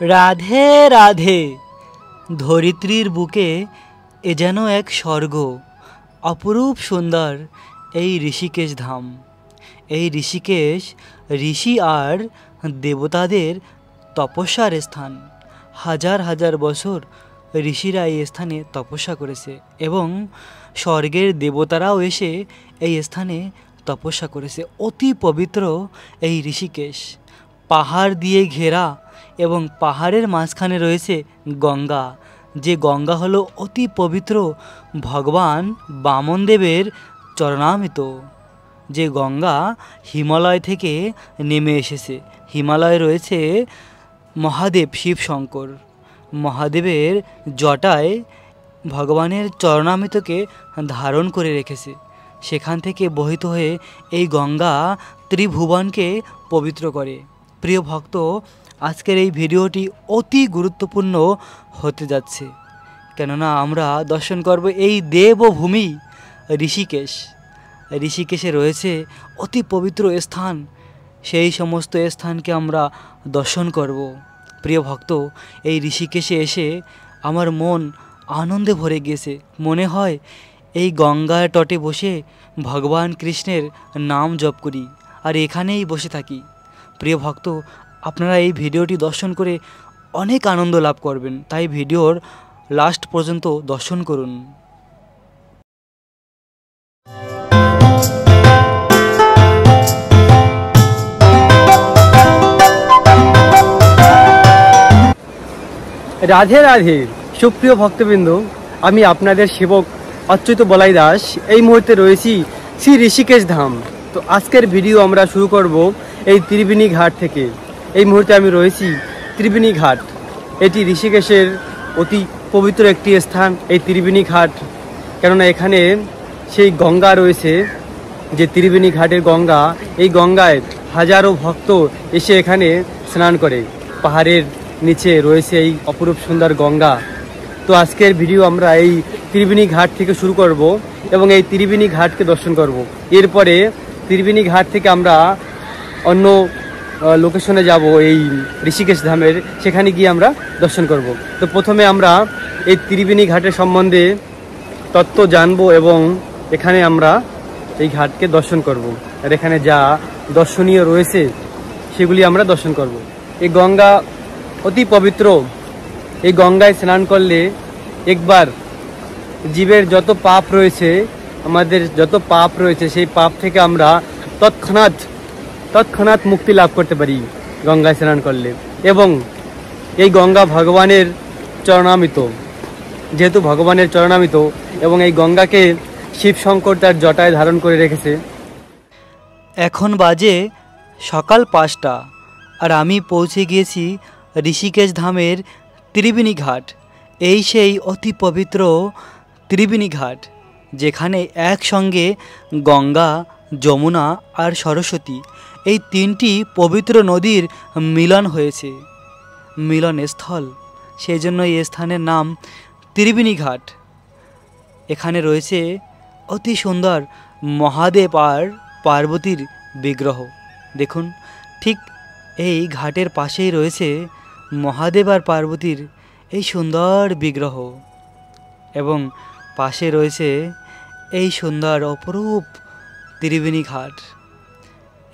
রাধে রাধে। ধরিত্রীর বুকে এ যেন এক স্বর্গ, অপরূপ সুন্দর এই ঋষিকেশ ধাম। এই ঋষিকেশ, ঋষি আর দেবতাদের তপস্যার স্থান। হাজার হাজার বছর ঋষিরা এই স্থানে তপস্যা করেছে এবং স্বর্গের দেবতারাও এসে এই স্থানে তপস্যা করেছে। অতি পবিত্র এই ঋষিকেশ। পাহাড় দিয়ে ঘেরা এবং পাহাড়ের মাঝখানে রয়েছে গঙ্গা। যে গঙ্গা হলো অতি পবিত্র, ভগবান বামনদেবের চরণামিত। যে গঙ্গা হিমালয় থেকে নেমে এসেছে, হিমালয়ে রয়েছে মহাদেব শিবশঙ্কর। মহাদেবের জটায় ভগবানের চরণামৃতকে ধারণ করে রেখেছে। সেখান থেকে বহিত হয়ে এই গঙ্গা ত্রিভুবনকে পবিত্র করে। প্রিয় ভক্ত আজকের এই ভিডিওটি অতি গুরুত্বপূর্ণ হতে যাচ্ছে। কেননা আমরা দর্শন করব এই দেবভূমি ঋষিকেশ। ঋষিকেশে রয়েছে অতি পবিত্র স্থান। সেই সমস্ত স্থানকে আমরা দর্শন করব। প্রিয় ভক্ত, এই ঋষিকেশে এসে আমার মন আনন্দে ভরে গিয়েছে। মনে হয় এই গঙ্গার তটে বসে ভগবান কৃষ্ণের নাম জপ করি আর এখানেই বসে থাকি। প্রিয় ভক্ত আপনারা এই ভিডিওটি দর্শন করে অনেক আনন্দ লাভ করবেন। তাই ভিডিওর লাস্ট পর্যন্ত দর্শন করুন। রাধে রাধে, সুপ্রিয় ভক্তবৃন্দ, আমি আপনাদের সেবক অচ্যুত বলাই দাস। এই মুহূর্তে রয়েছি শ্রী ঋষিকেশ ধাম। তো আজকের ভিডিও আমরা শুরু করব এই ত্রিবেণী ঘাট থেকে। এই মুহূর্তে আমি রয়েছি ত্রিবেণী ঘাট। এটি ঋষিকেশের অতি পবিত্র একটি স্থান, এই ত্রিবেণী ঘাট। কেননা এখানে সেই গঙ্গা রয়েছে, যে ত্রিবেণী ঘাটের গঙ্গা, এই গঙ্গায় হাজারো ভক্ত এসে এখানে স্নান করে। পাহাড়ের নিচে রয়েছে এই অপরূপ সুন্দর গঙ্গা। তো আজকের ভিডিও আমরা এই ত্রিবেণী ঘাট থেকে শুরু করব এবং এই ত্রিবেণী ঘাটকে দর্শন করব। এরপরে ত্রিবেণী ঘাট থেকে আমরা অন্য লোকেশনে যাব এই ঋষিকেশ ধামের, সেখানে গিয়ে আমরা দর্শন করব। তো প্রথমে আমরা এই ত্রিবেণী ঘাটের সম্বন্ধে তত্ত্ব জানব এবং এখানে আমরা এই ঘাটকে দর্শন করব। আর এখানে যা দর্শনীয় রয়েছে, সেগুলি আমরা দর্শন করব। এই গঙ্গা অতি পবিত্র। এই গঙ্গায় স্নান করলে একবার জীবের যত পাপ রয়েছে, আমাদের যত পাপ রয়েছে, সেই পাপ থেকে আমরা তৎক্ষণাৎ তৎক্ষণাৎ মুক্তি লাভ করতে পারি গঙ্গায় স্নান করলে। এবং এই গঙ্গা ভগবানের চরণামিত, যেহেতু ভগবানের চরণামিত এবং এই গঙ্গাকে শিব শঙ্কর তার জটায় ধারণ করে রেখেছে। এখন বাজে সকাল পাঁচটা আর আমি পৌঁছে গিয়েছি ঋষিকেশ ধামের ত্রিবেণী ঘাট। এই সেই অতি পবিত্র ত্রিবেণী ঘাট, যেখানে একসঙ্গে গঙ্গা, যমুনা আর সরস্বতী এই তিনটি পবিত্র নদীর মিলন হয়েছে। মিলনস্থল সেই জন্য এই স্থানের নাম ত্রিবেণী ঘাট এখানে রয়েছে অতি সুন্দর মহাদেব আর পার্বতীর বিগ্রহ। দেখুন, ঠিক এই ঘাটের পাশেই রয়েছে মহাদেব আর পার্বতীর এই সুন্দর বিগ্রহ। এবং পাশে রয়েছে এই সুন্দর অপরূপ ত্রিবেণী ঘাট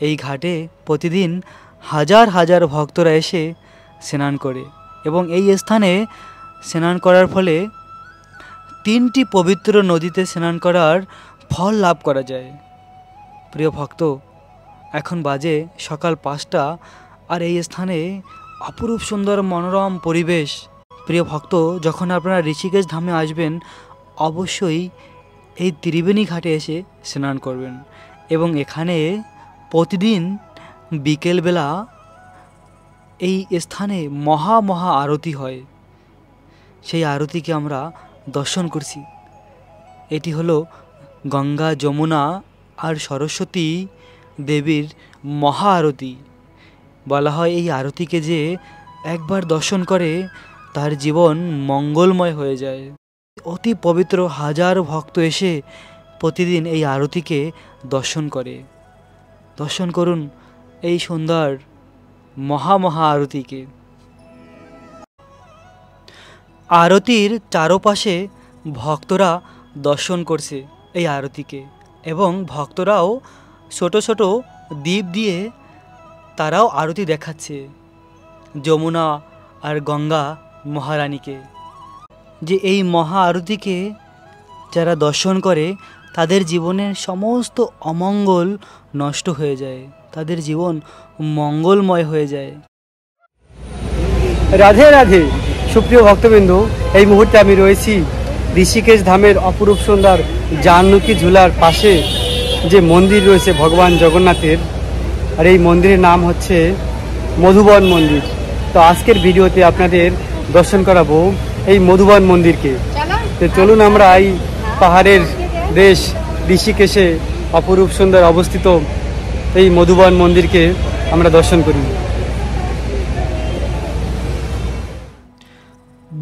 এই ঘাটে প্রতিদিন হাজার হাজার ভক্তরা এসে স্নান করে এবং এই স্থানে স্নান করার ফলে তিনটি পবিত্র নদীতে স্নান করার ফল লাভ করা যায়। প্রিয় ভক্ত, এখন বাজে সকাল পাঁচটা আর এই স্থানে অপরূপ সুন্দর মনোরম পরিবেশ। প্রিয় ভক্ত, যখন আপনারা ঋষিকেশ ধামে আসবেন, অবশ্যই এই ত্রিবেণী ঘাটে এসে স্নান করবেন এবং এখানে প্রতিদিন বিকেলবেলা এই স্থানে মহা মহা আরতি হয়। সেই আরতিকে আমরা দর্শন করছি। এটি হলো গঙ্গা, যমুনা আর সরস্বতী দেবীর মহা আরতি। বলা হয় এই আরতিকে যে একবার দর্শন করে, তার জীবন মঙ্গলময় হয়ে যায়। অতি পবিত্র হাজার ভক্ত এসে প্রতিদিন এই আরতিকে দর্শন করে। দর্শন করুন এই সুন্দর মহা মহা আরতিকে আরতির চারপাশে ভক্তরা দর্শন করছে এই আরতিকে এবং ভক্তরাও ছোট ছোট দ্বীপ দিয়ে তারাও আরতি দেখাচ্ছে যমুনা আর গঙ্গা মহারানীকে। যে এই মহা আরতিকে যারা দর্শন করে তাদের জীবনের সমস্ত অমঙ্গল নষ্ট হয়ে যায়। তাদের জীবন মঙ্গলময় হয়ে যায়। রাধে রাধে। সুপ্রিয় ভক্তবৃন্দ এই মুহূর্তে আমি রয়েছি ঋষিকেশ ধামের অপরূপ সুন্দর জাহ্নকী ঝুলার পাশে যে মন্দির রয়েছে ভগবান জগন্নাথের আর এই মন্দিরের নাম হচ্ছে মধুবন মন্দির। তো আজকের ভিডিওতে আপনাদের দর্শন করাবো এই মধুবন মন্দিরকে। তো চলুন আমরা এই পাহাড়ের দেশ ঋষিকেশে অপরূপ সুন্দর অবস্থিত এই মধুবন মন্দিরকে আমরা দর্শন করি।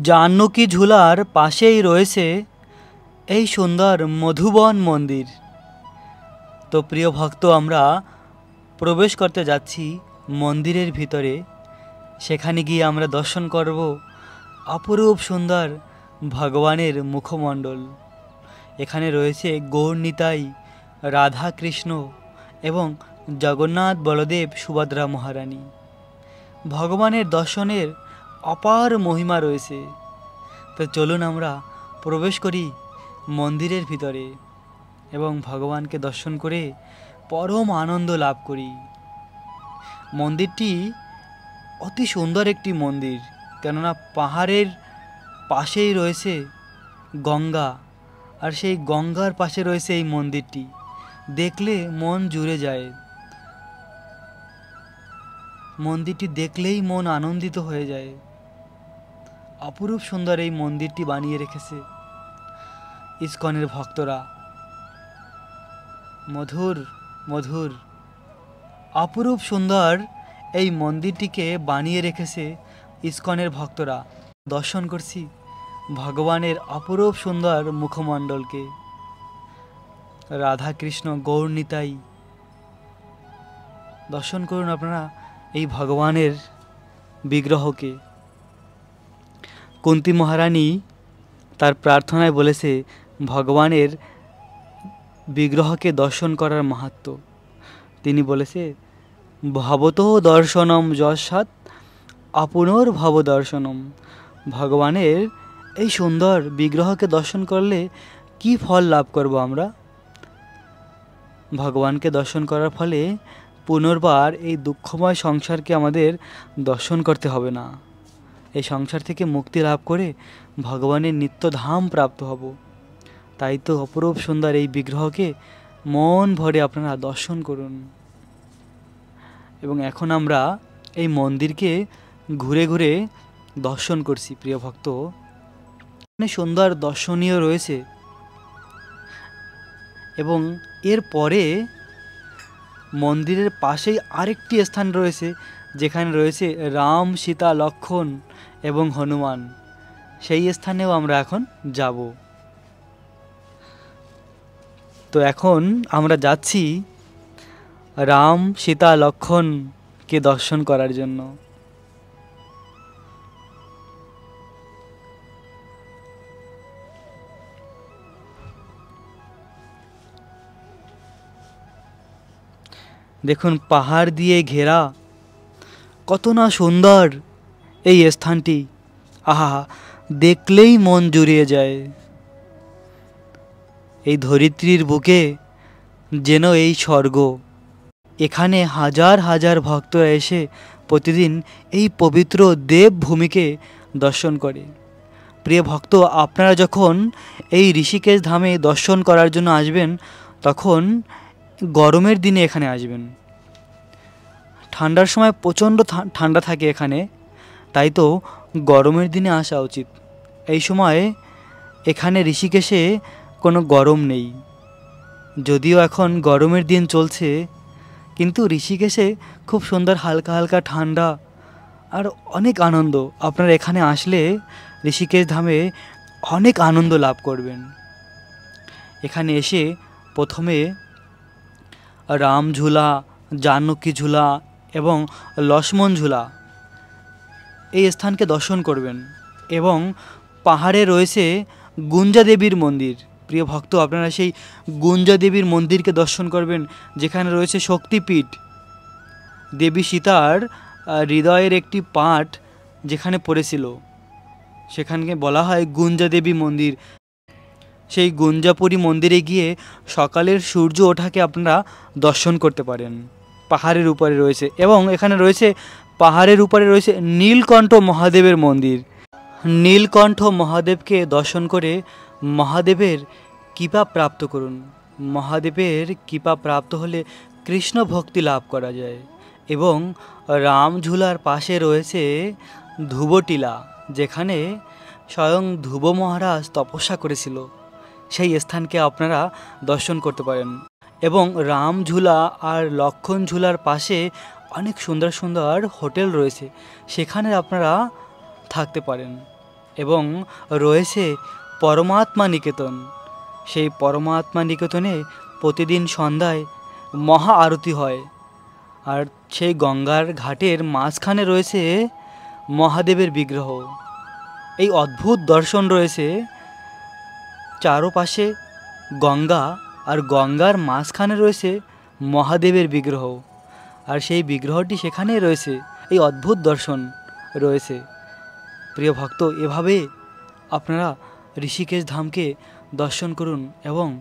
জাহ্নকী ঝুলার পাশেই রয়েছে এই সুন্দর মধুবন মন্দির। তো প্রিয় ভক্ত, আমরা প্রবেশ করতে যাচ্ছি মন্দিরের ভিতরে। সেখানে গিয়ে আমরা দর্শন করব অপরূপ সুন্দর ভগবানের মুখমণ্ডল। এখানে রয়েছে গৌরনিতাই রাধা কৃষ্ণ এবং জগন্নাথ বলদেব সুভদ্রা মহারানী। ভগবানের দর্শনের অপার মহিমা রয়েছে। তো চলুন আমরা প্রবেশ করি মন্দিরের ভিতরে এবং ভগবানকে দর্শন করে পরম আনন্দ লাভ করি। মন্দিরটি অতি সুন্দর একটি মন্দির, কেননা পাহাড়ের পাশেই রয়েছে গঙ্গা, আর সেই গঙ্গার পাশে রয়েছে এই মন্দিরটি। দেখলে মন জুড়ে যায়। মন্দিরটি দেখলেই মন আনন্দিত হয়ে যায়। অপরূপ সুন্দর এই মন্দিরটি বানিয়ে রেখেছে ইস্কনের ভক্তরা। মধুর মধুর, অপরূপ সুন্দর এই মন্দিরটিকে বানিয়ে রেখেছে ইস্কনের ভক্তরা। দর্শন করছি ভগবানের অপরূপ সুন্দর মুখমণ্ডলকে। রাধা কৃষ্ণ গৌরনিতাই। দর্শন করুন আপনারা এই ভগবানের বিগ্রহকে। কুন্তি মহারানী তার প্রার্থনায় বলেছে, ভগবানের বিগ্রহকে দর্শন করার মাহাত্ম। তিনি বলেছে, ভবত দর্শনম যশাত আপনর ভব দর্শনম। ভগবানের এই সুন্দর বিগ্রহকে দর্শন করলে কি ফল লাভ করব আমরা? ভগবানকে দর্শন করার ফলে পুনর্বার এই দুঃখময় সংসারকে আমাদের দর্শন করতে হবে না। এই সংসার থেকে মুক্তি লাভ করে ভগবানের নিত্য ধাম প্রাপ্ত হব। তাই তো অপরূপ সুন্দর এই বিগ্রহকে মন ভরে আপনারা দর্শন করুন। এবং এখন আমরা এই মন্দিরকে ঘুরে ঘুরে দর্শন করছি, প্রিয় ভক্ত। সুন্দর দর্শনীয় রয়েছে। এবং এর পরে মন্দিরের পাশেই আরেকটি স্থান রয়েছে, যেখানে রয়েছে রাম, সীতা, লক্ষণ এবং হনুমান। সেই স্থানেও আমরা এখন যাব। তো এখন আমরা যাচ্ছি রাম, সীতা, লক্ষণকে দর্শন করার জন্য। দেখুন পাহাড় দিয়ে ঘেরা। কত না সুন্দর এই স্থানটি। আহা, দেখলেই মন জুড়িয়ে যায়। এই ধরিত্রীর বুকে যেন এই স্বর্গ। এখানে হাজার হাজার ভক্তরা এসে প্রতিদিন এই পবিত্র দেবভূমিকে দর্শন করে। প্রিয় ভক্ত, আপনারা যখন এই ঋষিকেশ ধামে দর্শন করার জন্য আসবেন, তখন গরমের দিনে এখানে আসবেন। ঠান্ডার সময় প্রচণ্ড ঠান্ডা থাকে এখানে, তাই তো গরমের দিনে আসা উচিত। এই সময় এখানে ঋষিকেশে কোনো গরম নেই। যদিও এখন গরমের দিন চলছে, কিন্তু ঋষিকেশে খুব সুন্দর হালকা হালকা ঠান্ডা আর অনেক আনন্দ। আপনারা এখানে আসলে ঋষিকেশ ধামে অনেক আনন্দ লাভ করবেন। এখানে এসে প্রথমে রাম ঝুলা জানকী ঝুলা এবং লক্ষ্মণ ঝুলা। এই স্থানকে দর্শন করবেন এবং পাহাড়ে রয়েছে গুঞ্জা দেবীর মন্দির। প্রিয় ভক্ত, আপনারা সেই গুঞ্জা দেবীর মন্দিরকে দর্শন করবেন, যেখানে রয়েছে শক্তিপীঠ। দেবী সীতার হৃদয়ের একটি পাঠ যেখানে পড়েছিল। সেখানকে বলা হয় গুঞ্জা দেবী মন্দির। সেই গুঞ্জাপুরী মন্দিরে গিয়ে সকালের সূর্য ওঠাকে আপনারা দর্শন করতে পারেন। পাহাড়ের উপরে রয়েছে এবং এখানে রয়েছে, পাহাড়ের উপরে রয়েছে নীলকণ্ঠ মহাদেবের মন্দির। নীলকণ্ঠ মহাদেবকে দর্শন করে মহাদেবের কৃপা প্রাপ্ত করুন। মহাদেবের কৃপা প্রাপ্ত হলে কৃষ্ণ ভক্তি লাভ করা যায় এবং রামঝুলার পাশে রয়েছে ধ্রুবটিলা যেখানে স্বয়ং ধ্রুব মহারাজ তপস্যা করেছিল। সেই স্থানকে আপনারা দর্শন করতে পারেন। এবং রামঝুলা আর লক্ষণ ঝুলার পাশে অনেক সুন্দর সুন্দর হোটেল রয়েছে। সেখানে আপনারা থাকতে পারেন। এবং রয়েছে পরমাত্মা নিকেতন। সেই পরমাত্মা নিকেতনে প্রতিদিন সন্ধ্যায় মহা আরতি হয়। আর সেই গঙ্গার ঘাটের মাঝখানে রয়েছে মহাদেবের বিগ্রহ। এই অদ্ভুত দর্শন রয়েছে চারোপাশে গঙ্গা আর গঙ্গার মাঝখানে রয়েছে মহাদেবের বিগ্রহ। আর সেই বিগ্রহটি সেখানেই রয়েছে। এই অদ্ভুত দর্শন রয়েছে। প্রিয় ভক্ত, এভাবে আপনারা ঋষিকেশ ধামকে দর্শন করুন এবং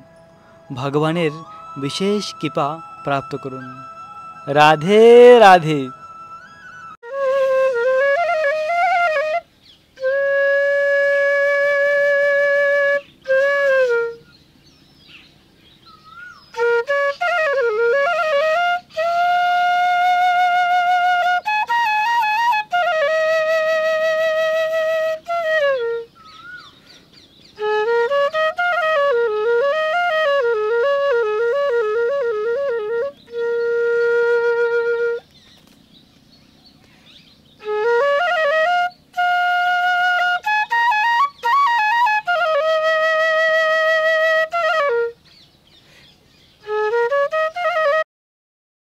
ভগবানের বিশেষ কৃপা প্রাপ্ত করুন। রাধে রাধে।